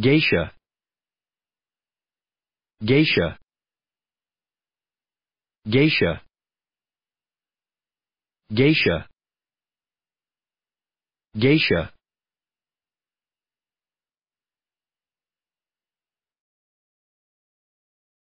Geisha. Geisha. Geisha. Geisha. Geisha.